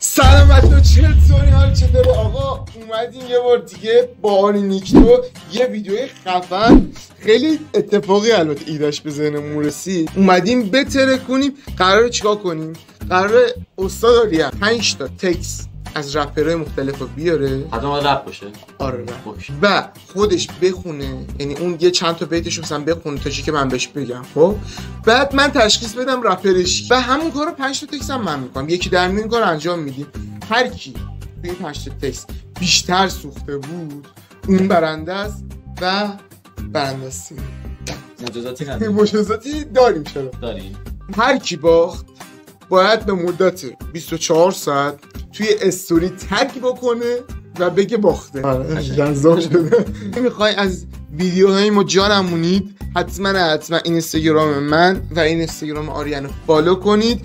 سلام بچه چطوری حال چطوره آقا اومدیم یه بار دیگه با نیکتو یه ویدیوی خفن. خیلی اتفاقی البته ایدش به ذهنمون رسید. اومدیم بتره کنیم قراره چیکار کنیم؟ قراره استاد آریا 5 تا تکس. از رپرهای مختلف رو بیاره. حتما باید رپ باشه. آره رپ. و خودش بخونه. یعنی اون یه چند تا بیتش مثلا بخونه تا چی که من بهش بگم خب؟ بعد من تشخیص بدم رپرش. و همون کارو 5 تا تکس هم من می‌کنم. یکی در میون کار انجام میدیم هر کی توی این 5 تا تکس بیشتر سوخته بود اون برنده است و برنده است. مجازاتی نداری. مجازاتی داریم چرا؟ داری هر کی باخت باید به مدت 24 ساعت توی استوری تگ بکنه و بگه باخته. آره جذاب شده. می‌خوای از ویدیوهای ما جانمونید حتما حتما این اینستاگرام من و این اینستاگرام آریانو follow کنید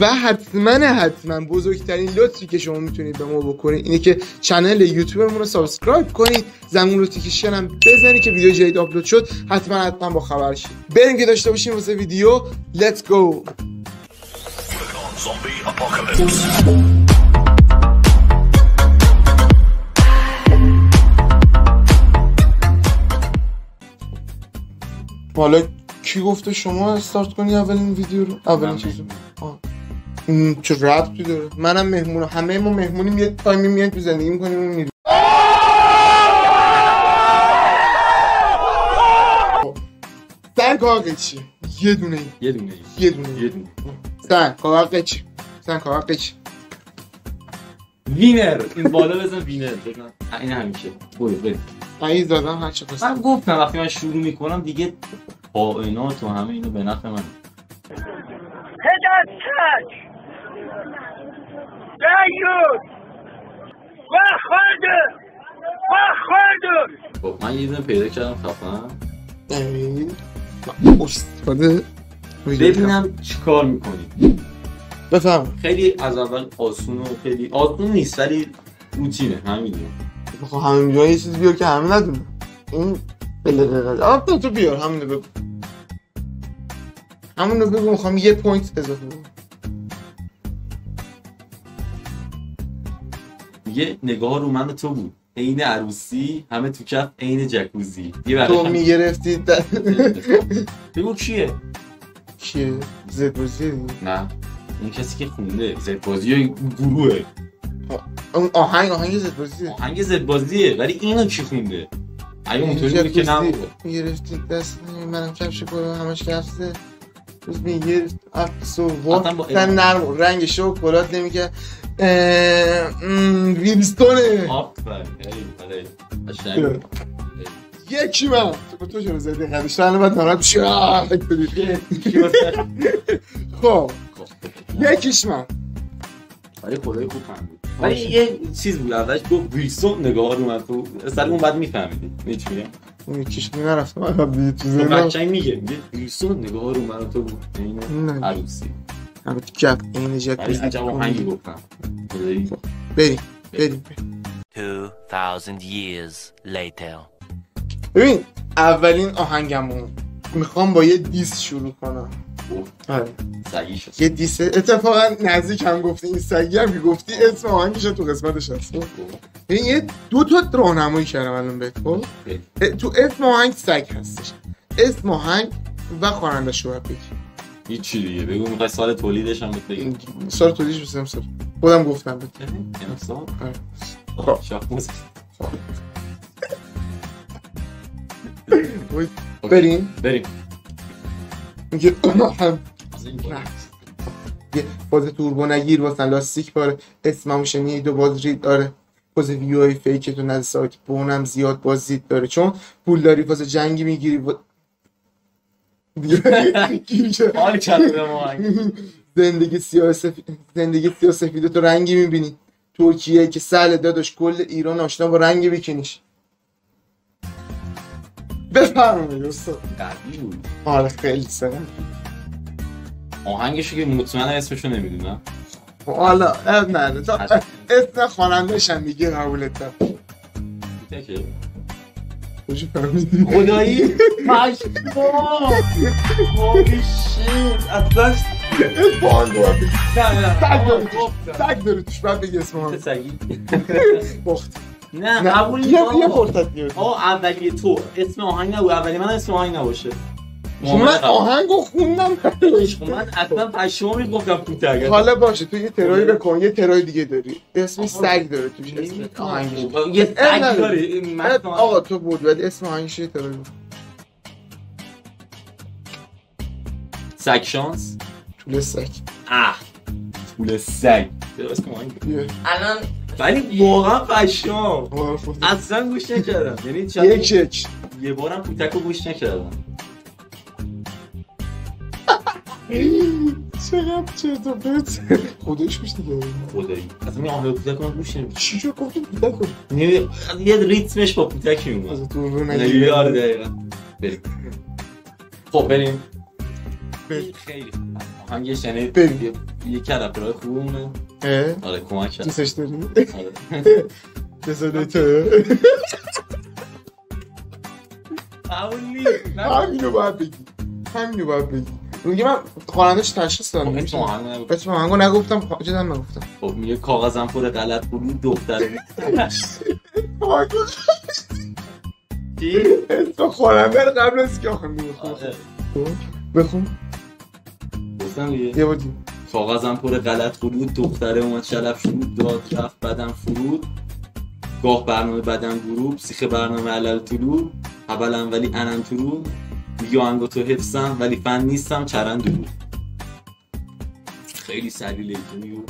و حتما حتما بزرگترین لطفی که شما می‌تونید به ما بکنید اینه که channel یوتیوبمون رو subscribe کنید زنگوله notification هم بزنید که ویدیو جدید آپلود شد حتما حتما با خبر شید. بریم که داشته باشیم واسه ویدیو. Let's go. حالا کی گفته شما استارت کنی اولین ویدیو رو؟ اولین چیزو چه ربطی داره؟ منم مهمون همه ما مهمونیم. یه تایمی میاد تو زندگی می‌کنیم و میریم. سر کار قیچی یه دونه. یه دونه یه دونه یه دونه سر کار قیچی سر کار قیچی winner. این بالا بزن winner. بزن. این همیشه. برو برو. قیی زدم هر چه خواست من گفتم وقتی من شروع می‌کنم دیگه قائنات و همه اینو به نفع من. پدرچک دیوز و خورده و خب من یه دونه پیدا کردم خفن. استفاده ببینم چیکار می‌کنی. بفهم خیلی از اول آسون و خیلی آسون نیست ولی روتینه همینه. خب همین جایی یه چیز بیار که همه ندونه این بلقه آه تو تو بیار همینو بگو. همونو بگو می‌خوام یه پوینت اضافه کنم یه نگاه رو من تو بود. عین عروسی همه تو کف عین جکوزی. یه تو می‌گرفتی؟ در... بگو کیه؟ چیه؟ زد بازی دیگه. نه. اون کسی که خونده. زدبازی گروهه. اون آهنگ آهنگ زد بازی. آهنگ زدبازیه ولی اینو کی خونده؟ اگه اونطوری بود که نبود. می‌گرفتی دست منم کفش کنم همش کفسه روز می‌گرفت. افسو با- وقتا نرم رنگ شکلات نمی‌کرد. ویلستونه آفرین. یکی من. تو تو چرا زدی؟ قدش تو الان باید ناراحت واسه- خب خب. یکیش من. ولی خدای خوب فهمید ولی یه چیز بود اولش گفت ویلسون نگاه رو من تو سر اون بعد میفهمیدی. میچ میگم اون یکیش نرفتم عقب دیگه تو تو ذهنم بچه‌ای میگه میگه ویلسون نگاه رو من و تو بود نه. عروسی. همه تو کپ این ولی جکوزی عجب آهنگی گفتم. بریم بریم. بریم. 2000 years later. ببین اولین آهنگمو می‌خوام با یه دیس شروع کنم. اوه، آره. سگی شد. یه دیس اتفاقا نزدیک هم گفتی این سگی هم که گفتی اسم آهنگش تو قسمتش هست. ببین یه دو تا راهنمایی کردم الان بهت خب. اه، تو اسم آهنگ سگ هستش. اسم آهنگ و خواننده شو بگی. هیچ چی دیگه؟ بگو می‌خوای سال تولیدش هم این سال تولیدش بسیم سال خودم گفتم بهت. امسال آره. خب. موز بریم. بریم. میگه از این بالا. یه باز توربو نگیر واسه لاستیک باره. اسممو شنید و باز رید داره. باز ویو های فیک تو نزد سایت بونم زیاد باز زید داره. چون پول داری واسه جنگی می‌گیری. زندگی سیاه سفید زندگی سیاه سفید تو رنگی می‌بینی. ترکیه که سهل داداش کل ایران آشنا با رنگ بیکنیش بفرمایید استاد. قوی بود. آره خیلی سرم آهنگشو که مطمئن اسمشو نمی‌دونم حالا اب نه تا اسم خواننده‌ش هم میگه قبولت دارم. کجا فهمیدی؟ خدایی. پشمام هولی شیت اصلا بگی نه نه سگ داره توش باید بگی اصفهان سگی باخت نه نه. قبول یه یه نیست فرصت بیار آقا اولی تو. اسم آهنگ نبود. اولی من اسم آهنگ نباشه. من آهنگو خوندم. خب من اصلا پشمامی گفتم پوتک حالا باشه تو یه ترایی بکن. یه ترای دیگه داری. اسم سگ داره توش اسم آهنگش یه سگ متن آقا تو بود ولی اسم آهنگش یه ترایی سگ شانس. طول سگ. اه طول سگ. آهنگ. الان ولی واقعا خب. اصلا گوش نکردم. یعنی یک چند یک یه بارم پوتک رو گوش نکردم. چقدر چرت و پرت. خودش گوش دیگه خدایی. اصلا می آهنگ پوتک رو گوش نمی‌کنم. چی جو گفتی پیدا کن یه ریتمش با پوتک میومد از تو رو آره نگیر دقیقا. بریم. خب بریم. بریم. خیلی آهنگش یعنی بریم. یه- یکی از رپرهای خوبمونه؟ آره کمک کرد دوستش داری؟ آره جسده تو. همینو باید بگی همینو باید بگی میگه من خوانندش تشخیص خب دادم اسم آهنگ. اسم آهنگو نگفتم جدا نگفتم خب میگه کاغذم پر غلط بود دختره چی؟ اسم خواننده رو قبل از که بخون آره. بخون گفتم یه بودی کاغذم پر غلط بود دختره اومد شلب شد داد رفت بدن فرود. گاه برنامه بدن گروه سیخ برنامه علل طلوع. اولم ولی انم طلوع میگه آهنگا تو حفظم ولی فن نیستم چرند دورو خیلی سری لیتو میگو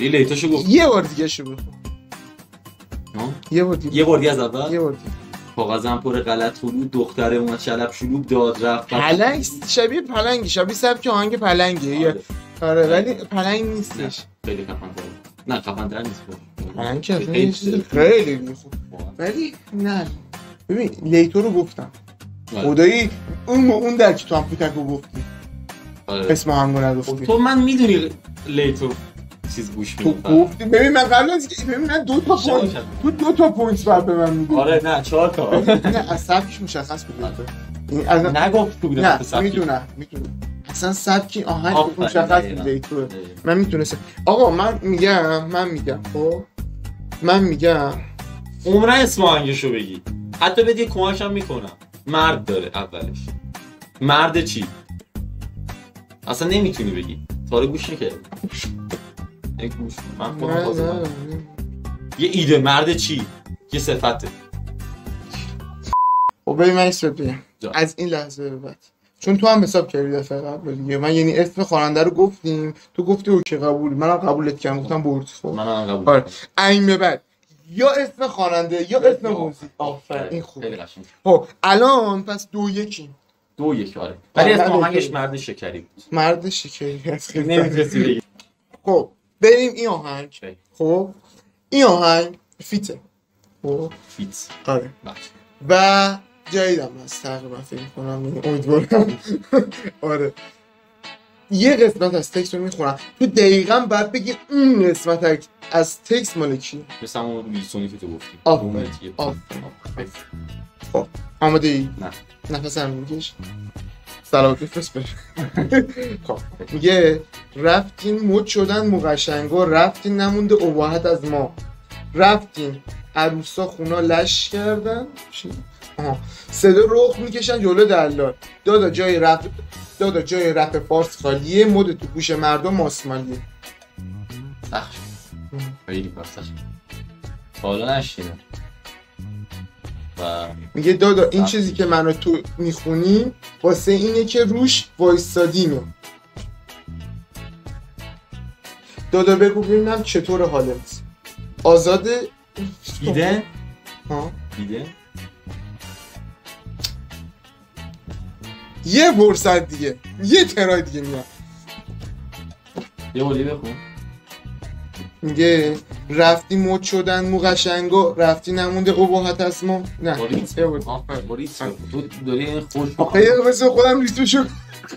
یه لیتاشو گفت. یه بار دیگه شو بخون؟ یه بار دیگه. یه بار دیگه از اول؟ یه بار دیگه. کاغذم پر غلط بود دختره اومد شلب شلوب داد رفت. پلنگ شبیه پلنگی شبیه سبک آهنگ پلنگه آره. آره ولی پلنگ نیستش. خیلی خفن نه خفن تر نیست. پلنگ که خیلی ولی نه. ببین لیتو رو گفتم. آره. خدایی اون اون در که تو هم فکر رو گفتی. آره. اسم خب نگفتی. تو من می‌دونی لیتو چیز گوش تو میدم گفتی ببین من قبل از ببین من دو تا پوینت تو دو تا پوینت بعد به من میدی آره نه چهار تا. نه از سبکش مشخص بود لیتو. این از نگفت تو نه می‌دونم می‌دونم. اصلا سبکی آهنگ مشخص. بود لیتوه من می‌تونستم. آقا من میگم من میگم خب؟ من میگم. عمره اسم آهنگشو بگی. حتی بدی کمک هم می‌کنم. مرد داره اولش. مرد چی؟ اصلا نمی‌تونی بگی. تاره گوش نکردی یک. من خودم نه، بازم. نه، نه. یه ایده مرد چی؟ یه صفته. خب ببین من اسم. از این لحظه به بعد. چون تو هم حساب کردی دفعه قبل دیگه. من یعنی اسم خواننده رو گفتیم. تو گفتی اوکی قبول. منم قبولت کردم. گفتم بردی خب. من هم قبول آره. این به بعد. یا اسم خواننده یا اسم موزیک. آفرین. این خوبه. قشنگ. خب الان پس دو یکیم. دو یک آره. ولی اسم آهنگش. مرد شکری بود. مرد شکری. هست خب. بریم این آهنگ. خب این آهنگ فیته خب فیت آره بله. و جدیدم هست تقریبا فکر کنم یعنی امیدوارم آره یه قسمت از تکست رو می‌خونم تو دقیقا باید بگی اون قسمت از تکست مال کی مثل همون ویلسونی که تو گفتی آفرین. آفرین. آفرین. آماده ای؟ نه. نفس هم میکش سلامت بفرست بر خب میگه رفتین مد شدن مقشنگا رفتین نمونده اباحت از ما رفتین عروسا خونا لش کردن؟ آها. صدا رخ می‌کشن جلو دلال دادا جای رپ دادا جای رپ فارس خالیه مد تو گوش مردم ماسمالیه سخت. خیلی سخت حالا نشیدم و میگه دادا این. چیزی که من و تو می‌خونیم واسه اینه که روش وایستادیمه دادا بگو ببینم چطور حالت. آزاده دیده ها؟ دیده یه فرصت دیگه. یه ترای دیگه میاد. یه بولی بخون. میگه رفتی مد شدن مو قشنگا رفتی نمونده اباحت از ما. نه. باریت. باریت. تو داری خوش آخه یه خودم ریتمشو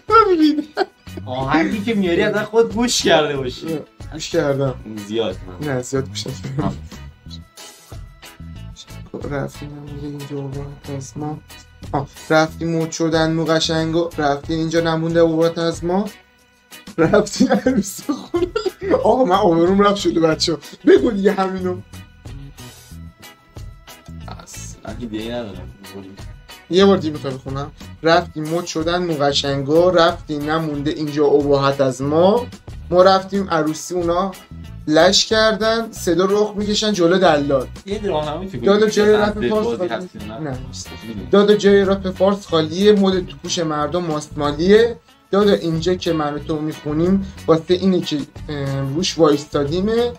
ببین آهنگی که میاری از خود گوش کرده باشی. گوش کردم. زیاد نه. زیاد گوش. نکردم. رفتی نمونده اینجا اباحت از ما آه، رفتی مد شدن مو قشنگا رفتی اینجا نمونده اباحت از ما رفتی عروسی خونه. آقا من آبروم رفت شده بچه بگو دیگه همینو. اصلا ایده ای ندارم. یه بار دیگه می‌خوای بخونم. رفتیم مد شدن مو قشنگا رفتیم نمونده اینجا اباحت از ما. ما رفتیم عروسی اونا لش کردن صدا رخ می‌کشن جلو دلال. یه دادا کنم جای رپ فارس نه؟ جای رپ فارس خالیه مد تو پوش مردم ماستمالیه دادا اینجا که من تو می‌خونیم واسه اینه که روش وایستادیمه.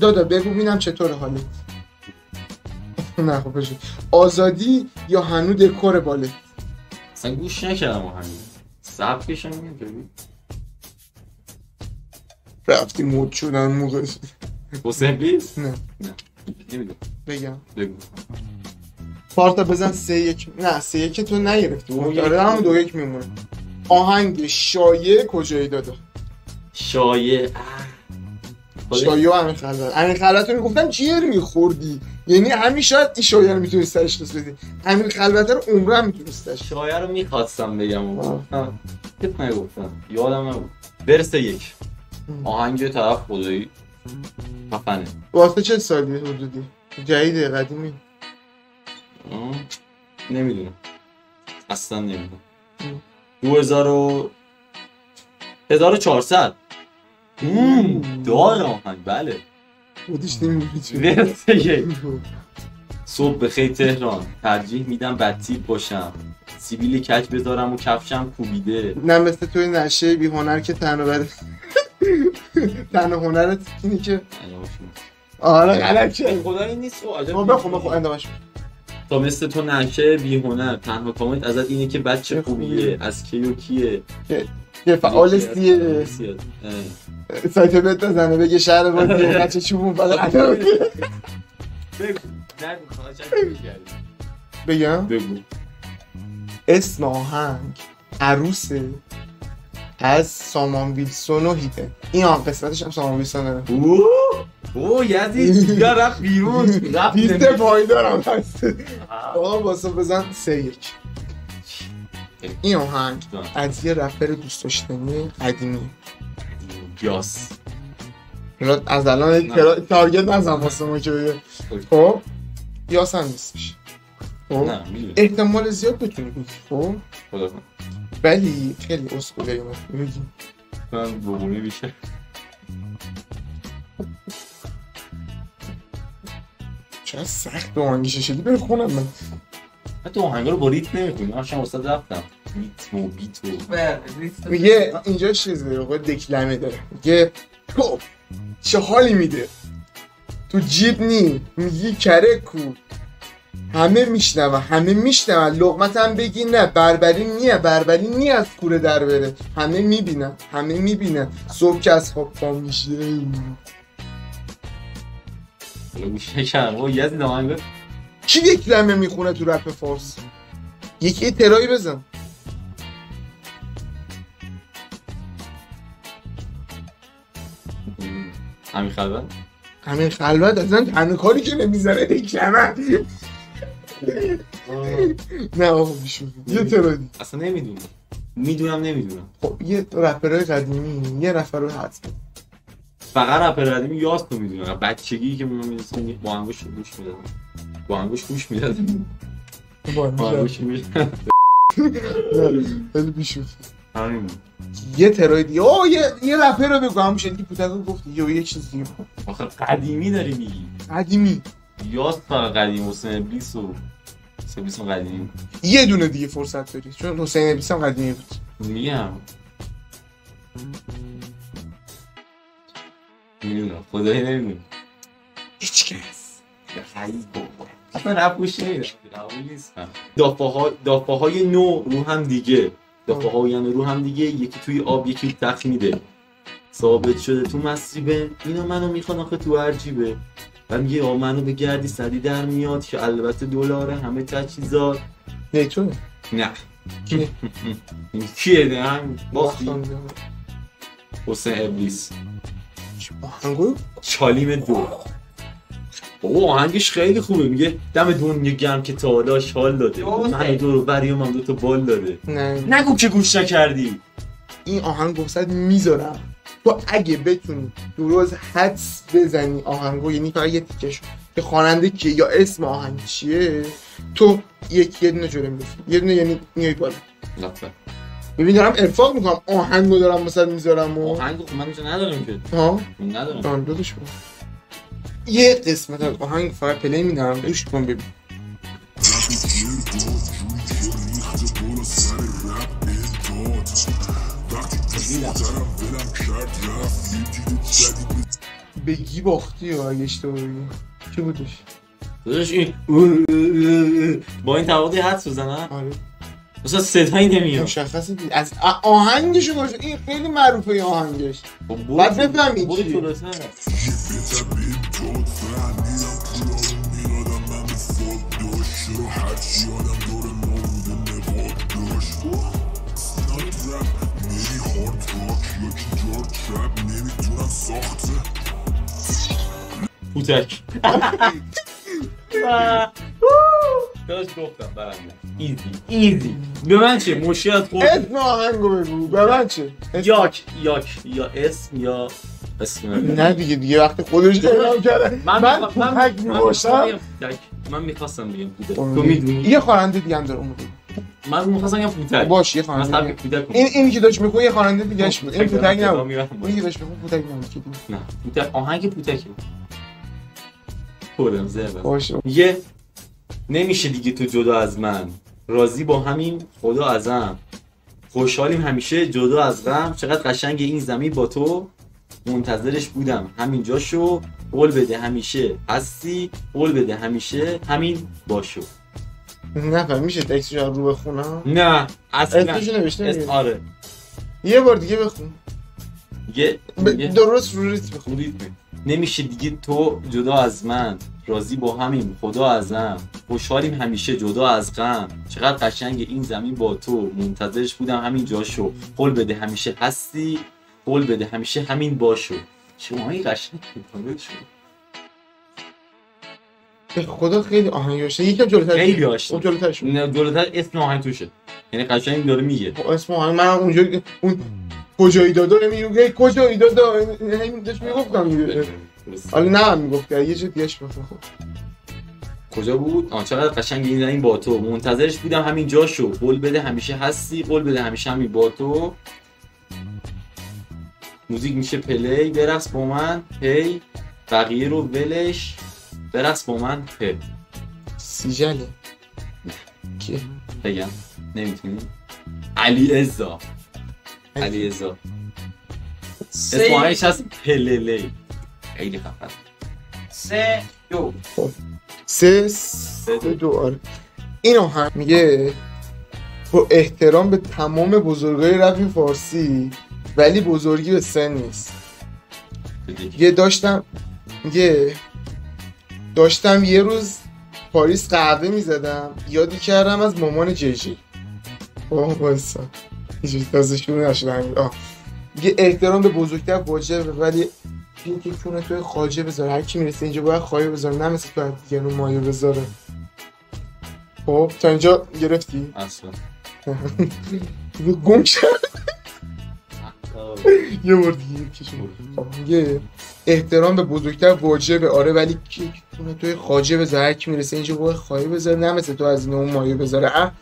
دادا, بگو ببینم چطور حالت. نه خب بشه آزادی یا هنو دکور بالت اصلا گوش نکردم آهنگ سبکش هم میگم رفتی مد شدن موقع. حسین بیس نه. نمی‌دونم. بگم. بگو. پارتا بزن سه یک. نه سه یک تو نگرفتی. یک. داره همون دو یک میمونه. آهنگ شایع کجایی داده. خودش- شایع و همین خلوت. همین خلوت رو می‌گفتن جیر میخوردی یعنی همین شاید این شایع رو می‌تونی سرش بدی. همین خلوت رو عمره هم می‌تونی سرش شایع رو می‌خواستم بگم. و کت نگفتم. یادم نبود. برسه یک. آهنگ طرف خدایی خفنه. واسه چه سالی حدودی؟ جدیده قدیمی؟ آه. نمی‌دونم. اصلا نمی‌دونم. ام. دو هزار و هزار و چهارصد. مم، دار آهنگ. بله. برسه یک صبح بخیر تهران. ترجیح میدم بدتیب باشم. سیبیل کج بذارم و کفشم کوبیده. نه مثل توی نشه بی هنر که تنها بره تنها هنرت اینی که آره غلط کرد خدا این نیست. و عجب خب بخون بخون اندامش تا مثل تو نشه بی هنر. تنها کامنت ازت اینه که بچه چه خوبیه. خوبیه. از کی و کیه؟ یه فعال سیه. سایت بهت بزنه بگه شهر با دیگه بچه چوبون فقط خواهد بگم؟ بگو. اسم آهنگ عروسه از سامان ویلسون و هیده این آن قسمتش هم سامان ویلسون داره اوه. اوه یزید یا رفت بیرون. رفت نمی‌شه. پایدارم هست. آقا واسه بزن سه یک. این آهنگ. از یه رپر دوست داشتنی قدیمی. یاس حالا از الان تارگت نزن واسه ما که بگه. خب؟ یاس هم نیستش. خب؟ احتمال زیاد بتونی بگی. خب؟ ولی خیلی اسکوله بگی من بگونی بیشه چرا سخت به آهنگش شدی بری خونم من. حتی آهنگا رو با ریت نمی‌خونی. من هم واسه رفتم. ریتم و بیت و میگه اینجا چیزه آقا دکلمه داره. میگه تو چه حالی میده؟ تو جیب نی میگی کره کو. همه میشنون همه میشنون. لقمت هم بگی نه بربری نیه بربری نی از کوره در بره. همه می‌بینن همه می‌بینن. صبح که از خواب پا میشه. حالا گوش نکردم یزید آهنگا کی دکلمه می‌خونه تو رپ فارس؟ یکی ترایی بزن. همین خلوت؟ همین خلوت اصلا تنها کاری که نمی‌زنه دکلمه نه آقا بیشون یه ترایی. اصلا نمی‌دونم. می‌دونم نمی‌دونم. خب یه رپرهای قدیمی یه نفر رو حد کن. فقط رپر قدیمی یاس رو می‌دونم. بچگی که من می‌رسیم با انگوش گوش می‌دادم. با انگوش گوش می‌دادم با انگوش خیلی بیشون همین یه ترایی دیگه. آه یه یه رپر رو بگو. همون شدی پوتک رو گفتی. یا یه چیز دیگه. آخه قدیمی داری میگی. قدیمی. یاس فقط قدیم. حسین ابلیس و حسین ابلیس قدیمی بود. یه دونه دیگه فرصت داری. چون حسین ابلیس هم قدیمی بود. میگم. می‌دونم. خدایی نمی‌دونم. هیچ کس. اصلا رپ گوش دافه ها دافه های نو رو هم دیگه. دافه ها یعنی رو هم دیگه. یکی توی آب یکی تخت میده. ثابت شده تو مسیبه اینا منو می‌خوان آخه تو هر جیبه. و میگه آ منو به گردی سدی در میاد که البته دلاره همه تجهیزات نه کیه؟ این کیه نه؟ هم باختی؟ حسین ابلیس. آهنگو؟ چالیم دو. بابا آهنگش خیلی خوبه. میگه دم دنیا گرم که تا حالا حال داده من دو رو بریم هم دو تا بال داده. نه. نگو که گوش نکردی. این آهنگ وسط می‌ذارم. تو اگه بتونی درست حدس بزنی آهنگو یعنی فقط یه تیکش که خواننده کیه یا اسم آهنگ چیه تو یک یه دونه جلو می‌رسی یه دونه یعنی میای بالا. لطفا. ببین دارم ارفاق می‌کنم. آهنگو دارم مثلا می‌ذارم و آهنگ خب من ندارم که. ها؟ من ندارم دانلودش کن یه قسمت از آهنگ فقط پلی میدم گوش کن ببین. بگی باختی یا اگه اشتباه بگی؟ چی بودش؟ داداش این با این تواضع حدس بزنم آره. مثلا صدایی نمیاد. مشخصه از آ- آهنگشو گوش این خیلی معروفه آهنگش. باید بفهمی پوتک داشت گفتم ایزی ایزی به من چه مشکلت خورد اسم آهنگو بگو به من چه یاک یاک یا اسم یا اسم نه دیگه دیگه وقتی خودش اعلام کرده. من من پوتک من می‌باشم. پوتک. من می‌خواستم بگم پوتک تو می‌دونی؟ یه خواننده دیگه هم داره اون. من می‌خواستم بگم پوتک باش یه خواننده. پوتک این اینی که داشت می‌خوای یه خواننده دیگه بود. این پوتک نبود. اونی که داشت می‌خوای پوتک نبود. بود. نه پوتک آهنگ پوتکه پرم زبر باشه. یه نمیشه دیگه تو جدا از من. راضی با همین خدا ازم. خوشحالیم همیشه جدا از غم. چقدر قشنگ این زمین با تو. منتظرش بودم. همینجا شو قول بده همیشه هستی قول بده همیشه همین باشو. نفهم میشه تکسش رو بخونم؟ نه اصلا. اسمشو. آره. یه بار دیگه بخون. یه ب- درست رو ریتم بخون. نمیشه دیگه تو جدا از من راضی با همین خدا ازم خوشحالیم همیشه جدا از غم. چقدر قشنگ این زمین با تو. منتظرش بودم همین جاشو. قول بده همیشه هستی قول بده. همیشه همین باشو. شما این قشنگ. به خدا خیلی آهنگ داشته یکم جلوتر خیلی آشنا. اون جلوتر شد نه، جلوتر اسم آهنگ توشه. یعنی قشنگ داره میگه. خب، اسم آهنگ منم اونجا اون کجایی دادا میگه؟ کجایی دادا؟ همین داشت می‌گفتم حالا نه می‌گفت. یه چیز دیگه بخون خب. کجا بود؟ آه چقدر قشنگ این زمین با تو. منتظرش بودم همین جاشو. قول بده همیشه هستی. قول بده همیشه همین با تو. موزیک میشه پلی برقص با من هی بقیه رو ولش برقص با من هی سیجله که بگم. نمی‌تونی؟ علی ازا علی. ازا اسم آهنگش هست پللی. خیلی خفن. سه دو. سه سه دو. آره. این آهنگ میگه با احترام به تمام بزرگای رپ فارسی ولی بزرگی به سن نیست. یه داشتم یه داشتم یه روز پاریس قهوه می‌زدم. یادی کردم از مامان جیجی. اوه بایستا هیچ دستشون نشده همین. آه. یه احترام به بزرگتر واجبه ولی این که چونه توی خاجه بذاره. هر کی می‌رسه اینجا باید خواهی بذاره نه مثل تو دیگه رو مایه بذاره. خب تا اینجا گرفتی؟ اصلا. گم شد. یه بار دیگه یه احترام به بزرگتر واجبه. آره ولی کی تونه توی خاجه بذاره هر کی می‌رسه. اینجا باید خواهی بذاره نه مثل تو از این اون مایه بذاره. اه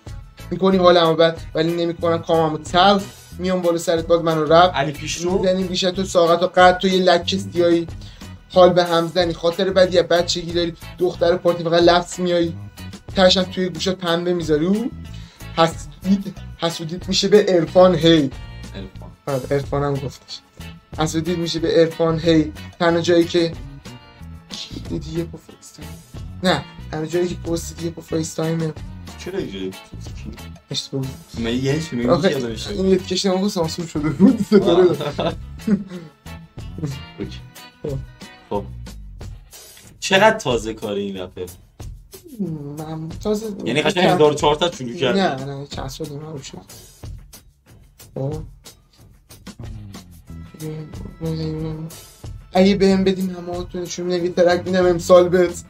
می‌کنی حالمو بد ولی نمی‌کنم. کاممو تلخ میام بالا سرت باز منو رب علی پیشرو؟ می‌زنی بیشه تو ساقت و قد. تو یه لکه سیایی حال به هم زنی. خاطر بدی از بچگی داری دختر پارتی فقط لفظ میایی تشم توی گوشت پنبه می‌ذاری. او حسودیت حسودیت میشه به عرفان. هی. آره عرفان هم گفتش. حسودیت میشه به عرفان هی تنها جایی که کی دیدی یه با فیس تایم. نه تنها جایی که پست یه با فیس تایم. چرا اینجوری اشتباه بود. من یه چی میگم این یه بود سانسور شده بود. ستاره. اوکی. خب. چقدر تازه کار این رپه؟ من تازه یعنی قشنگ 1400 شروع کرد نه نه چند سال دیگه رو شد. خب. اگه بهم بدیم همه نشون یه ترک میدم امسال بهت.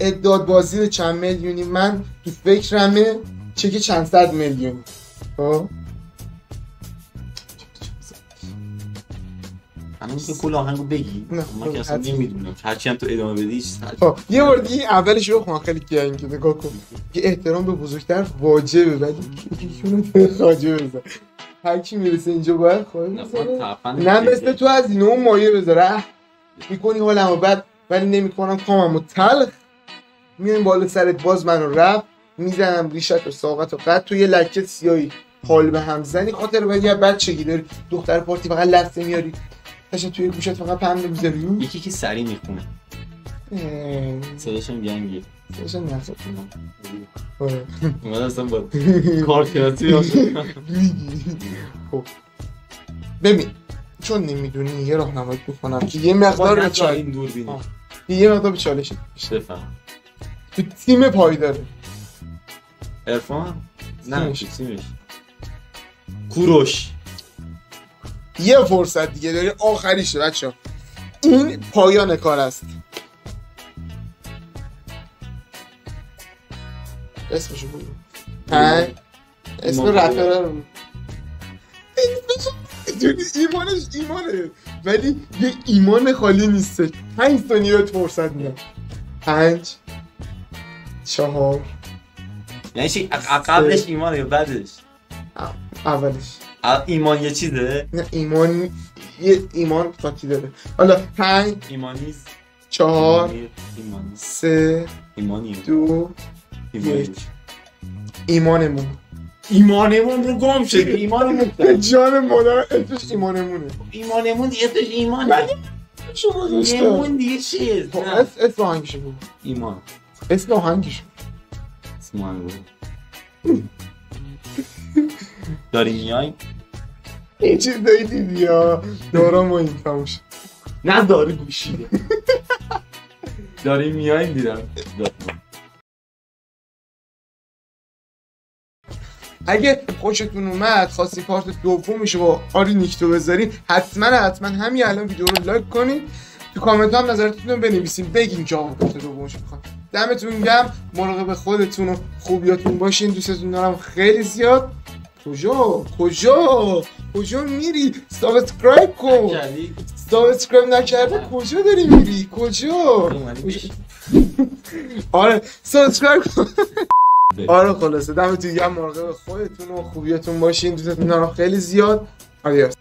اداد بازی چند میلیونی؟ من تو فکرمه چک چند صد میلیون. خب؟ هنوز کل آهنگو بگی. نه، من که اصلا. نمی‌دونم. هرچی هم تو ادامه بدی خب یه بار دیگه اولش رو بخون خیلی گنگه نگاه کن. که احترام به بزرگتر واجبه ولی خاجه بزن. هر کی می‌رسه اینجا باید خواهی نه، مثل تو از اینه اون مایه بذاره. می‌کنی حالمو بعد ولی نمی‌کنم کاممو تلخ. میایم بالا سرت باز منو رفت. می‌زنم ریشت و ساقت و قد تو یه لکه سیایی حال به هم زنی. خاطر باید یه بچگی داری. دختر پارتی فقط لفظه میاری. تشه توی گوشت فقط پنبه می‌ذاری. یکی که سری می‌خونه. صداشم گنگه. داشتم نفس آره. اومد اصلا با کارکراتی خب. ببین چون نمی‌دونی یه راهنمایی می‌کنم که یه مقدار به چالش دور بینی. یه مقدار به چالش. بفهم. تو تیم پایداره ارفان نه. تو تیمش. کوروش. یه فرصت دیگه داری. آخریشه بچه این پایان کار است. اسمشو بگو. پنج اسم رپره رو. ایمانش ایمانه. ولی یه ایمان خالی نیستش پنج ثانیه فرصت میدم پنج چهار یعنی چی؟ قبلش ایمانه یا بعدش؟ اولش. ا- ایمان یه چیزه؟ نه ایمان یه ایمان قاطی داره. حالا پنج ایمانیز چهار ایمانی سه ایمانی. دو یک. ایمانمون. ایمانمون رو گم شد. ایمانمون جان مادر اسمش ایمانمونه. ایمانمون دیگه توش ایمان شما ایمون دیگه چیه خب، اس- اسم آهنگشو بگو. ایمان. اسم آهنگشو اسم آهنگ داری میای؟ این چیز داری دیدی یا؟ دارم با این تموم شد. نه داره گوشیده. داری میای؟ دیدم اگه خوشتون اومد خواستی پارت دومش با آری نیکتو بذارین حتما حتما همین الان ویدیو رو لایک کنید تو کامنت هم نظرتون رو بنویسین بگین که آقا part دومش می‌خواد. دمتون گرم مراقب خودتون و خوبیاتون باشین. دوستتون دارم خیلی زیاد. کجا؟ کجا؟ کجا میری؟ subscribe کن. subscribe نکرده کجا داری میری؟ کجا. آره subscribe کن. آره خلاصه. دمتون گرم مراقب خودتون و خوبیاتون باشین. دوستتون دارم. خیلی زیاد. آدیاس.